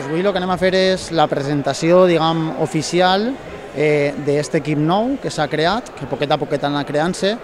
Avui el que anem a fer és la presentació, diguem, oficial eh, d'aquest equip nou que s'ha creat, que poquet a poquet ha anat creant-se,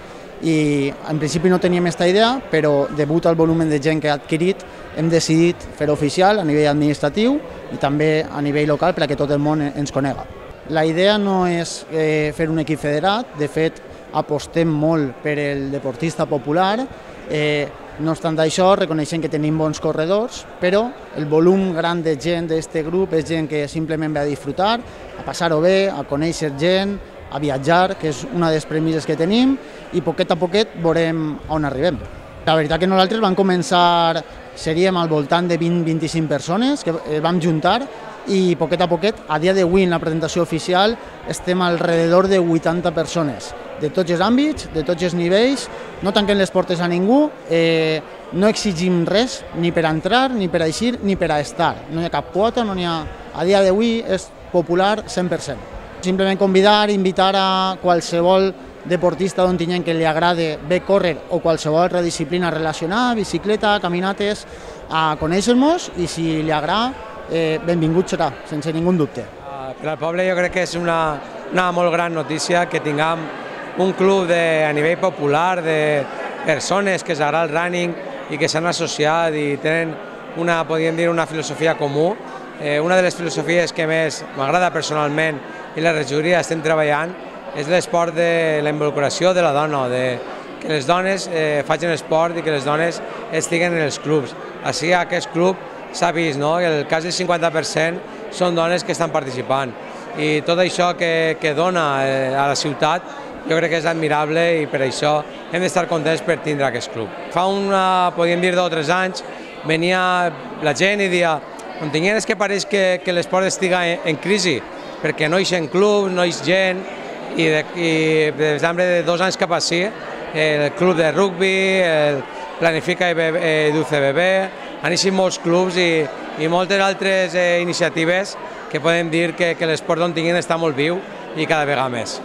i en principi no teníem aquesta idea, però debut al volumen de gent que ha adquirit hem decidit fer oficial a nivell administratiu i també a nivell local perquè tot el món ens conega. La idea no és eh, fer un equip federat, de fet apostem molt per el deportista popular, eh, no obstant això, reconeixem que tenim bons corredors, però el volum gran de gent d'aquest grup és gent que simplement ve a disfrutar, a passar-ho bé, a conèixer gent, a viatjar, que és una de les premisses que tenim, i poquet a poquet veurem on arribem. La veritat que nosaltres vam començar, seríem al voltant de 20-25 persones que vam juntar i poquet a poquet, a dia d'avui en la presentació oficial, estem alrededor de 80 persones, de tots els àmbits, de tots els nivells, no tanquem les portes a ningú, eh, no exigim res, ni per entrar, ni per eixir, ni per a estar. No hi ha cap quota, no hi ha... a dia d'avui és popular 100%. Simplement convidar, invitar a qualsevol deportista d'on tinguem que li agrade bé córrer o qualsevol altra disciplina relacionada, bicicleta, caminates, a conèixer-nos i si li agrada, eh, benvingut serà, sense ningú dubte. Per al poble jo crec que és una, una molt gran notícia que tinguem un club de, a nivell popular de persones que s'agrada el running i que s'han associat i tenen una, podríem dir, una filosofia comú. Eh, una de les filosofies que més m'agrada personalment i la regidoria estem treballant és l'esport de la involucració de la dona, de que les dones eh, facin esport i que les dones estiguen en els clubs. Així aquest club s'ha vist, no? el cas del 50% són dones que estan participant i tot això que, que dona eh, a la ciutat jo crec que és admirable i per això hem d'estar contents per tindre aquest club. Fa una, podríem dir, dos o tres anys, venia la gent i dia on tinguin és que pareix que, que l'esport estiga en, en crisi, perquè no hi ha club, no hi ha gent, i, de, i des de dos anys cap així, el club de rugby, el Planifica EduCBB, han eixit molts clubs i, i moltes altres eh, iniciatives que podem dir que, que l'esport d'on tinguin està molt viu i cada vegada més.